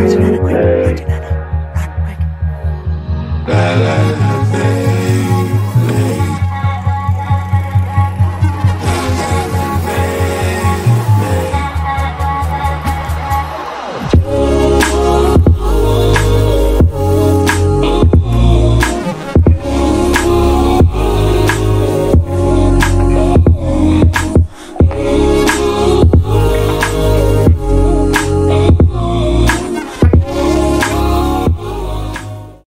Marching on a quick, marching